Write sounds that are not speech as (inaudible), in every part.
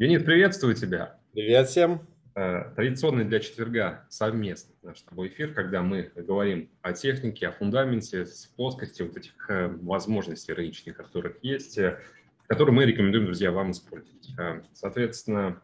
Денис, приветствую тебя. Привет всем. Э, традиционный для четверга совместный наш с тобой эфир, когда мы говорим о технике, о фундаменте, с плоскости вот этих э, возможностей рыночных, которых есть, э, которые мы рекомендуем, друзья, вам использовать. Соответственно,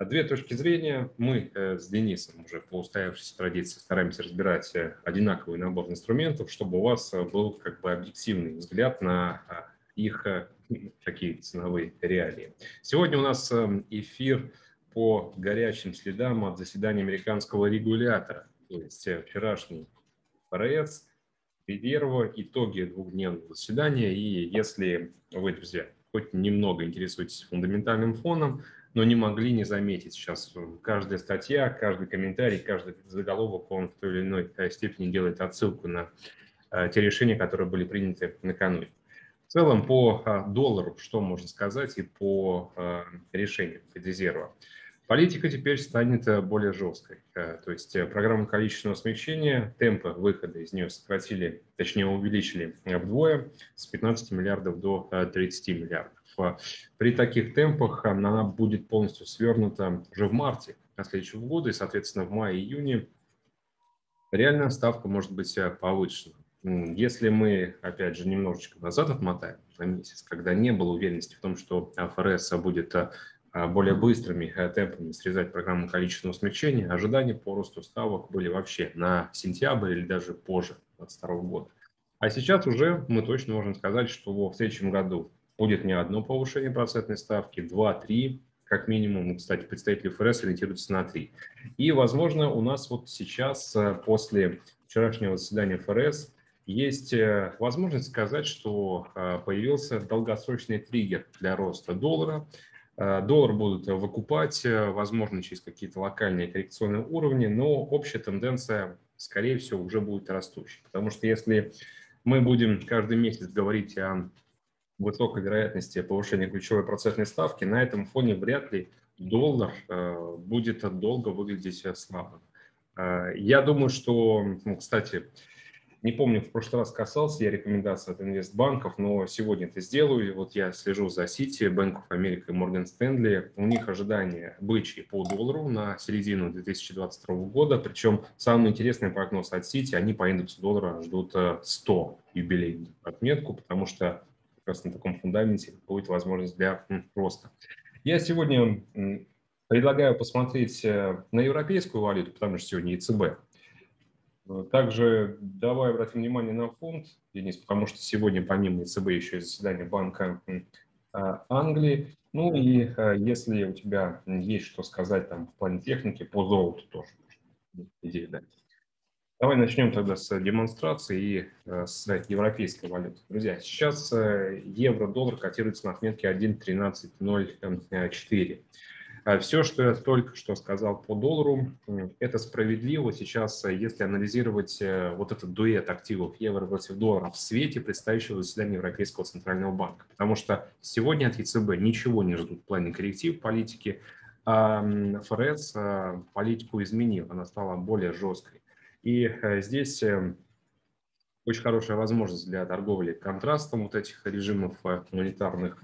две точки зрения. Мы с Денисом уже по устоявшейся традиции стараемся разбирать одинаковый набор инструментов, чтобы у вас был как бы объективный взгляд на их такие ценовые реалии. Сегодня у нас эм, эфир по горячим следам от заседания американского регулятора, то есть э, вчерашний ФРС, Резерва, итоги двухдневного заседания. И если вы, друзья, хоть немного интересуетесь фундаментальным фоном, но не могли не заметить сейчас э, каждая статья, каждый комментарий, каждый заголовок, он в той или иной э, степени делает отсылку на те решения, которые были приняты накануне. В целом по а, доллару, что можно сказать и по а, решению Федрезерва. Политика теперь станет э, более жесткой. Э, то есть э, программа количественного смягчения, темпы выхода из нее сократили, точнее увеличили вдвое с 15 миллиардов до 30 миллиардов. При таких темпах она будет полностью свернута уже в марте следующего года, и, соответственно, в мае-июне реальная ставка может быть повышена. Если мы, опять же, немножечко назад отмотаем на месяц, когда не было уверенности в том, что ФРС будет а, более быстрыми э, темпами срезать программу количественного смягчения, ожидания по росту ставок были вообще на сентябрь или даже позже 2022 года. А сейчас уже мы точно можем сказать, что в следующем году будет не одно повышение процентной ставки, два, три, как минимум. Кстати, представители ФРС ориентируются на три. И, возможно, у нас вот сейчас, э, после вчерашнего заседания ФРС, есть э, возможность сказать, что э, появился долгосрочный триггер для роста доллара. Э, доллар будут выкупать, возможно, через какие-то локальные коррекционные уровни, но общая тенденция, скорее всего, уже будет растущей. Потому что если мы будем каждый месяц говорить о высокой вероятности повышения ключевой процентной ставки, на этом фоне вряд ли доллар будет долго выглядеть слабым. Я думаю, что, ну, кстати, не помню, в прошлый раз касался я рекомендаций от инвестбанков, но сегодня это сделаю. Вот я слежу за Сити, Bank of America и Morgan Stanley. У них ожидания бычьи по доллару на середину 2022 года. Причем самый интересный прогноз от Сити, они по индексу доллара ждут 100 э, юбилейную отметку, потому что как раз на таком фундаменте будет возможность для роста. Я сегодня предлагаю посмотреть э, на европейскую валюту, потому что сегодня ЕЦБ также давай обратим внимание на фонд, Денис, потому что сегодня помимо ЕЦБ еще и заседание Банка а, Англии. Ну и а, если у тебя есть что сказать там в плане техники, по золоту тоже идея дать. Давай начнем тогда с демонстрации и а, с европейской валюты. Друзья, сейчас евро-доллар котируется на отметке 1.1304. А Все, что я только что сказал по доллару, это справедливо. Сейчас, э, если анализировать э, вот этот дуэт активов евро против доллара в свете предстоящего заседания Европейского центрального банка. Потому что сегодня от ЕЦБ ничего не ждут в плане корректив политики, а ФРС э, политику изменил, она стала более жесткой. И здесь очень хорошая возможность для торговли контрастом вот этих режимов монетарных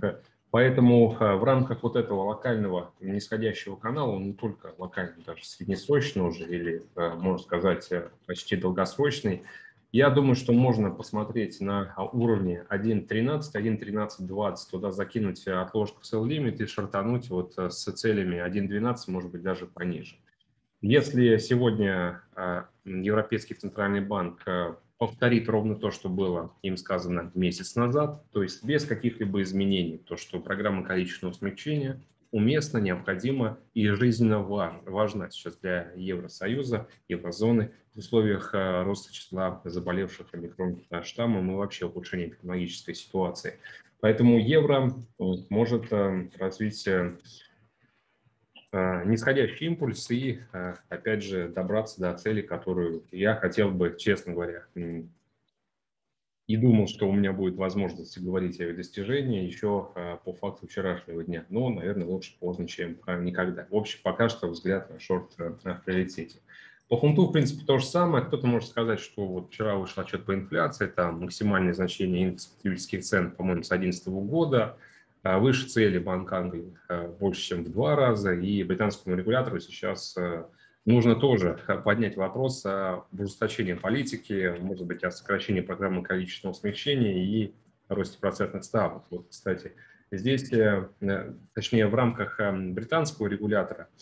Поэтому э, в рамках вот этого локального нисходящего канала, он не только локальный, даже среднесрочный уже, или, э, можно сказать, э, почти долгосрочный, я думаю, что можно посмотреть на уровне 1.13, 1.13.20, туда закинуть отложку sell limit и шартануть вот с целями 1.12, может быть, даже пониже. Если сегодня Европейский центральный банк повторит ровно то, что было им сказано месяц назад, то есть без каких-либо изменений, то, что программа количественного смягчения уместна, необходима и жизненно важна, сейчас для Евросоюза, Еврозоны в условиях э, роста числа заболевших омикрон штаммом и вообще ухудшения эпидемиологической ситуации. Поэтому евро может э, развить э, Э, нисходящий импульс и, э, опять же, добраться до цели, которую я хотел бы, честно говоря, и думал, что у меня будет возможность говорить о ее достижении еще э, по факту вчерашнего дня. Но, наверное, лучше поздно, чем никогда. В общем, пока что взгляд на шорт в приоритете. По фунту, в принципе, то же самое. Кто-то может сказать, что вот вчера вышел отчет по инфляции, там максимальное значение индекса потребительских цен, по-моему, с 2011 года – выше цели Банк Англии больше, чем в два раза, и британскому регулятору сейчас нужно тоже поднять вопрос о ужесточении политики, может быть, о сокращении программы количественного смягчения и росте процентных ставок. Вот, кстати, здесь, точнее, в рамках британского регулятора –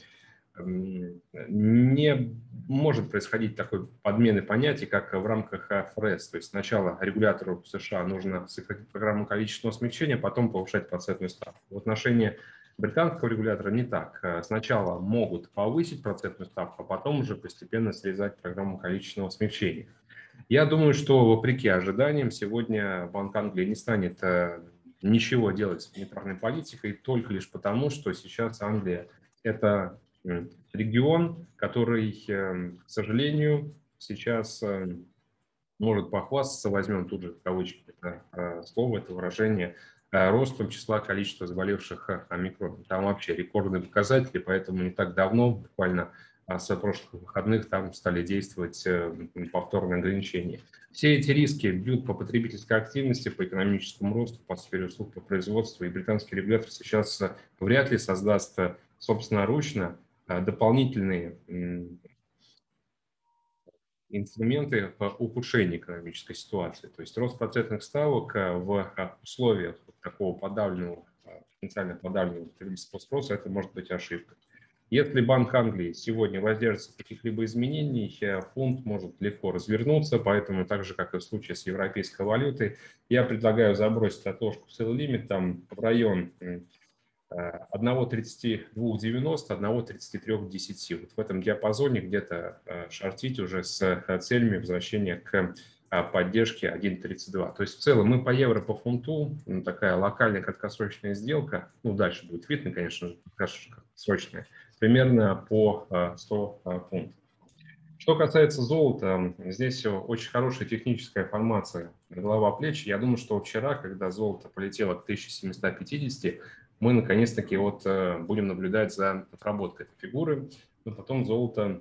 не может происходить такой подмены понятий, как в рамках ФРС. То есть сначала регулятору США нужно сократить программу количественного смягчения, потом повышать процентную ставку. В отношении британского регулятора не так. Сначала могут повысить процентную ставку, а потом уже постепенно срезать программу количественного смягчения. Я думаю, что вопреки ожиданиям сегодня Банк Англии не станет э, ничего делать с монетарной политикой только лишь потому, что сейчас Англия – это регион, который, эм, к сожалению, сейчас эм, может похвастаться, возьмем тут же в кавычки это э, слово, это выражение, э, ростом числа количества заболевших э, омикроном. Там вообще рекордные показатели, поэтому не так давно, буквально с прошлых выходных, там стали действовать повторные ограничения. Все эти риски бьют по потребительской активности, по экономическому росту, по сфере услуг, по производству, и британский регулятор сейчас вряд ли создаст собственноручно дополнительные инструменты по ухудшению экономической ситуации. То есть рост процентных ставок а, в а, условиях такого подавленного, потенциально подавленного потребительского спроса, это может быть ошибкой. Если Банк Англии сегодня воздержится от каких-либо изменений, фунт может легко развернуться, поэтому так же, как и в случае с европейской валютой, я предлагаю забросить отложку sell лимит там в район 1.3290, 1.3310. Вот в этом диапазоне где-то э, шортить уже с э, целями возвращения к э, поддержке 1.32. То есть в целом мы по евро, по фунту, ну, такая локальная краткосрочная сделка, ну дальше будет видно, конечно, краткосрочная, примерно по 100 фунтов. Что касается золота, здесь очень хорошая техническая формация голова плеч. Я думаю, что вчера, когда золото полетело к 1750, мы наконец-таки вот э, будем наблюдать за отработкой этой фигуры, но потом золото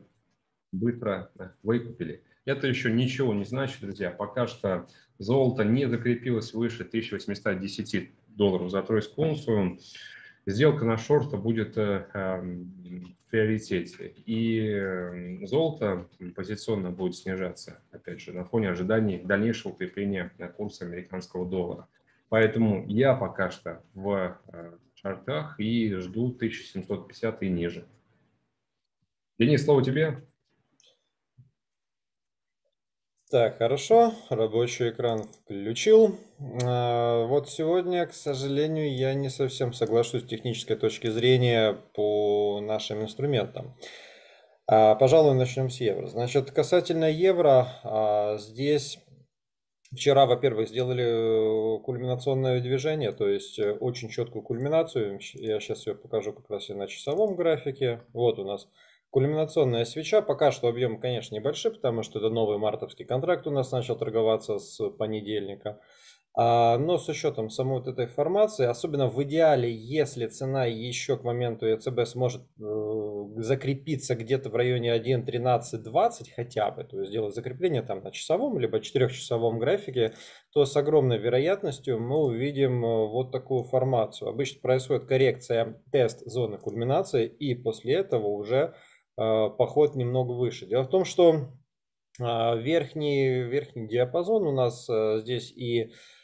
быстро э, выкупили. Это еще ничего не значит, друзья. Пока что золото не закрепилось выше 1810 долларов за тройскую унцию. Сделка на шорта будет э, эм, в приоритете. И золото позиционно будет снижаться, опять же, на фоне ожиданий дальнейшего укрепления курса американского доллара. Поэтому я пока что в шартах и жду 1750 и ниже. Денис, слово тебе. Так, хорошо, рабочий экран включил. А, вот сегодня, к сожалению, я не совсем соглашусь с технической точки зрения по нашим инструментам. А, пожалуй, начнем с евро. Значит, касательно евро, а, здесь Вчера, во-первых, сделали э, кульминационное движение, то есть э, очень четкую кульминацию. Я сейчас ее покажу как раз и на часовом графике. Вот у нас кульминационная свеча. Пока что объем, конечно, небольшой, потому что это новый мартовский контракт у нас начал торговаться с понедельника. А, но с учетом самой вот этой формации, особенно в идеале, если цена еще к моменту ЕЦБ сможет э, закрепиться где-то в районе 1.1320 хотя бы, то есть сделать закрепление там на часовом либо четырехчасовом графике, то с огромной вероятностью мы увидим э, вот такую формацию. Обычно происходит коррекция тест зоны кульминации и после этого уже э, поход немного выше. Дело в том, что э, верхний, верхний диапазон у нас э, здесь и а,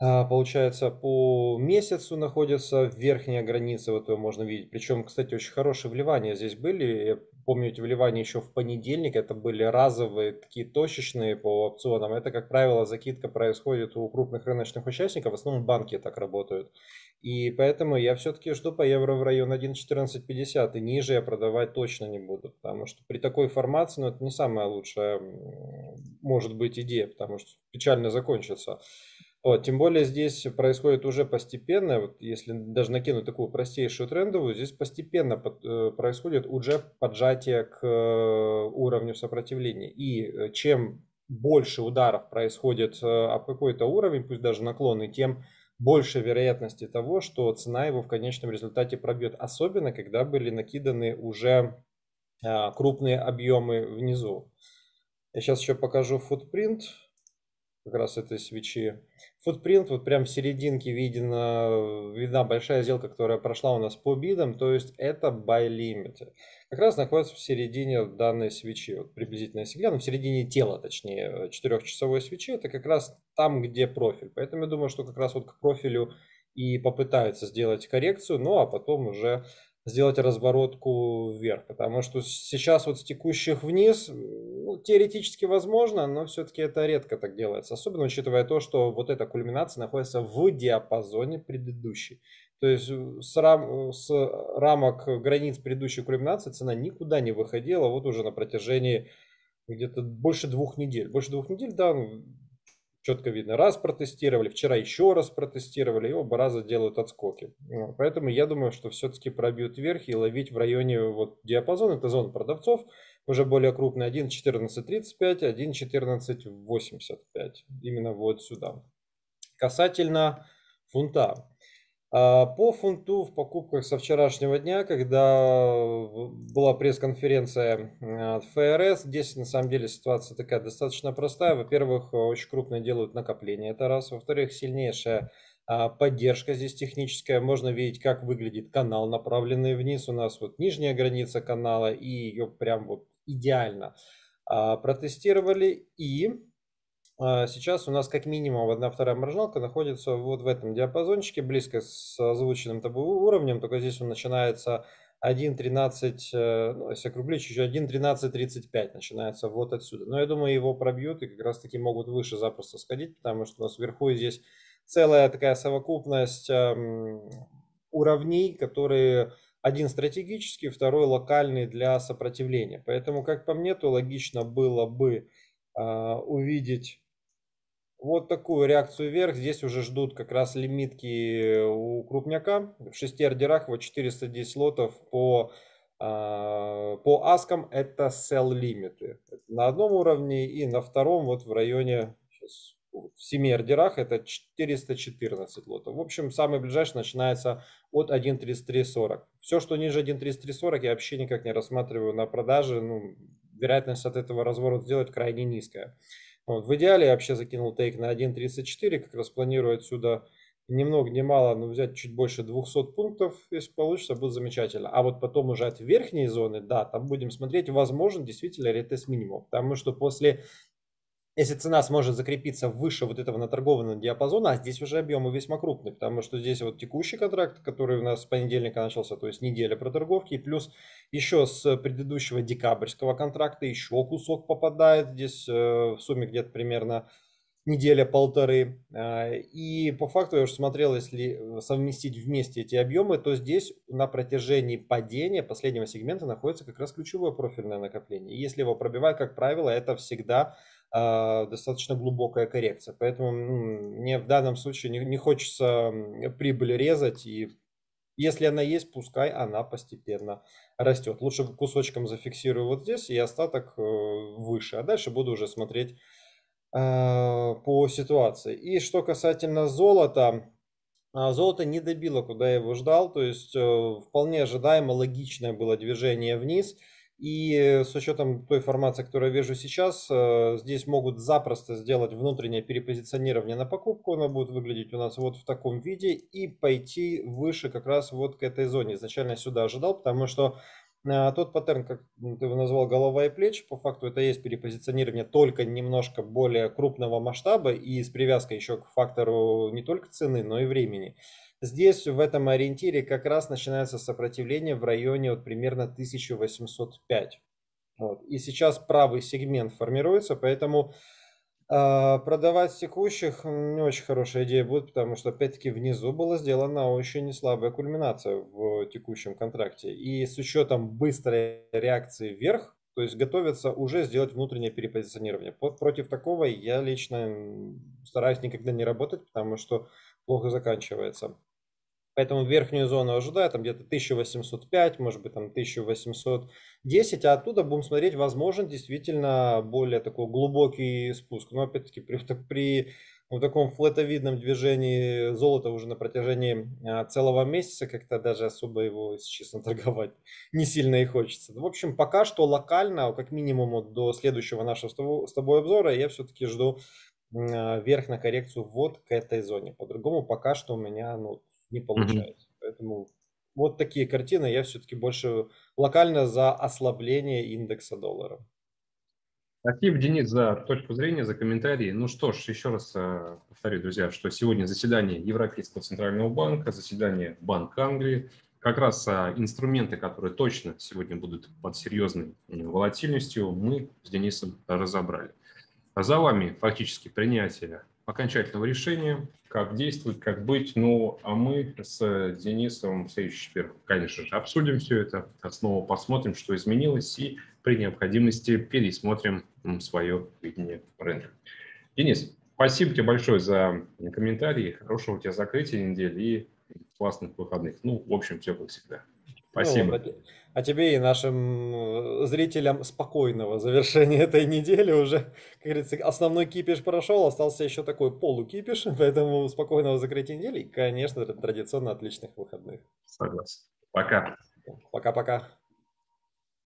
получается, по месяцу находится верхняя граница, вот ее можно видеть. Причем, кстати, очень хорошие вливания здесь были. Я помню эти вливания еще в понедельник. Это были разовые, такие точечные по опционам. Это, как правило, закидка происходит у крупных рыночных участников. В основном банки так работают. И поэтому я все-таки жду по евро в район 1.1450. И ниже я продавать точно не буду. Потому что при такой формации, ну, это не самая лучшая, может быть, идея. Потому что печально закончится. Вот, тем более здесь происходит уже постепенно, вот если даже накинуть такую простейшую трендовую, здесь постепенно под, э, происходит уже поджатие к э, уровню сопротивления. И э, чем больше ударов происходит э, об какой-то уровень, пусть даже наклонный, тем больше вероятности того, что цена его в конечном результате пробьет. Особенно, когда были накиданы уже э, крупные объемы внизу. Я сейчас еще покажу футпринт как раз этой свечи. Футпринт, вот прям в серединке видно, видна большая сделка, которая прошла у нас по бидам, то есть это buy limit. Как раз находится в середине данной свечи, вот приблизительно глянуть, в середине тела, точнее, четырехчасовой свечи, это как раз там, где профиль. Поэтому я думаю, что как раз вот к профилю и попытаются сделать коррекцию, ну а потом уже сделать разворотку вверх, потому что сейчас вот с текущих вниз ну, теоретически возможно, но все-таки это редко так делается, особенно учитывая то, что вот эта кульминация находится в диапазоне предыдущей. То есть э, с, рам, с рамок границ предыдущей кульминации цена никуда не выходила, вот уже на протяжении где-то больше двух недель. Больше двух недель, да, ну, четко видно. Раз протестировали, вчера еще раз протестировали, и оба раза делают отскоки. Поэтому я думаю, что все-таки пробьют вверх и ловить в районе вот диапазона, это зона продавцов, уже более крупный 1.1435, 1.1485, именно вот сюда. Касательно фунта. А, по фунту в покупках со вчерашнего дня, когда была пресс-конференция от ФРС, здесь на самом деле ситуация такая достаточно простая. Во-первых, очень крупно делают накопление, это раз. Во-вторых, сильнейшая а, поддержка здесь техническая. Можно видеть, как выглядит канал, направленный вниз. У нас вот нижняя граница канала, и ее прям вот идеально а, протестировали. И сейчас у нас как минимум одна вторая маржиналка находится вот в этом диапазончике, близко с озвученным тобой уровнем, только здесь он начинается 1.13, э, ну, если округлить, еще 1.13.35 начинается вот отсюда. Но я думаю, его пробьют и как раз таки могут выше запросто сходить, потому что у нас вверху здесь целая такая совокупность эм, уровней, которые один стратегический, второй локальный для сопротивления. Поэтому, как по мне, то логично было бы э, увидеть вот такую реакцию вверх. Здесь уже ждут как раз лимитки у крупняка. В шести ордерах вот 410 лотов по, а, по аскам это sell лимиты. На одном уровне и на втором вот в районе сейчас, в семи ордерах это 414 лотов. В общем, самый ближайший начинается от 1.3340. Все, что ниже 1.3340, я вообще никак не рассматриваю на продаже. Ну, вероятность от этого разворота сделать крайне низкая. Вот, в идеале я вообще закинул тейк на 1.34, как раз планирую отсюда ни много ни мало, но взять чуть больше 200 пунктов, если получится, будет замечательно. А вот потом уже от верхней зоны, да, там будем смотреть, возможен действительно ретест минимум, потому что после если цена сможет закрепиться выше вот этого наторгованного диапазона, а здесь уже объемы весьма крупные, потому что здесь вот текущий контракт, который у нас с понедельника начался, то есть неделя проторговки, плюс еще с предыдущего декабрьского контракта еще кусок попадает, здесь э, в сумме где-то примерно неделя-полторы. А, и по факту я уже смотрел, если совместить вместе эти объемы, то здесь на протяжении падения последнего сегмента находится как раз ключевое профильное накопление. И если его пробивать, как правило, это всегда а, достаточно глубокая коррекция. Поэтому мне в данном случае не, не хочется прибыль резать. И если она есть, пускай она постепенно растет. Лучше кусочком зафиксирую вот здесь и остаток э, выше. А дальше буду уже смотреть по ситуации. И что касательно золота, а, золото не добило, куда я его ждал. То есть э, вполне ожидаемо логичное было движение вниз – и с учетом той информации, которую я вижу сейчас, э, здесь могут запросто сделать внутреннее перепозиционирование на покупку. Оно будет выглядеть у нас вот в таком виде и пойти выше как раз вот к этой зоне. Изначально сюда ожидал, потому что э, тот паттерн, как ты его назвал, голова и плечи, по факту это есть перепозиционирование только немножко более крупного масштаба и с привязкой еще к фактору не только цены, но и времени. Здесь, в этом ориентире, как раз начинается сопротивление в районе вот примерно 1805. Вот. И сейчас правый сегмент формируется, поэтому продавать текущих не очень хорошая идея будет, потому что опять-таки внизу была сделана очень неслабая кульминация в текущем контракте. И с учетом быстрой реакции вверх, то есть готовятся уже сделать внутреннее перепозиционирование. Против такого я лично стараюсь никогда не работать, потому что плохо заканчивается. Поэтому верхнюю зону ожидаю, там где-то 1805, может быть там 1810, а оттуда будем смотреть, возможен действительно более такой глубокий спуск. Но опять-таки при, при в таком флетовидном движении золота уже на протяжении а, целого месяца как-то даже особо его, если честно, (laughs) торговать не сильно и хочется. В общем, пока что локально, как минимум до следующего нашего с тобой обзора, я все-таки жду э, вверх на коррекцию вот к этой зоне. По-другому пока что у меня ну, не получается. Угу. Поэтому вот такие картины. Я все-таки больше локально за ослабление индекса доллара. Спасибо, Денис, за точку зрения, за комментарии. Ну что ж, еще раз э, повторю, друзья, что сегодня заседание Европейского центрального банка, заседание Банка Англии, как раз а, инструменты, которые точно сегодня будут под серьезной волатильностью, мы с Денисом разобрали. А за вами фактически принятие окончательного решения, как действовать, как быть. Ну, а мы с Денисом в следующий четверг, конечно же, обсудим все это, снова посмотрим, что изменилось, и при необходимости пересмотрим свое видение рынка. Денис, спасибо тебе большое за комментарии, хорошего у тебя закрытия недели и классных выходных. Ну, в общем, все как всегда. Спасибо. Ну, а тебе и нашим э, зрителям спокойного завершения (laughs) этой недели уже, как говорится, основной кипиш прошел, остался еще такой полукипиш, (laughs) поэтому спокойного закрытия недели и, конечно, традиционно отличных выходных. Согласен. Пока. Пока-пока.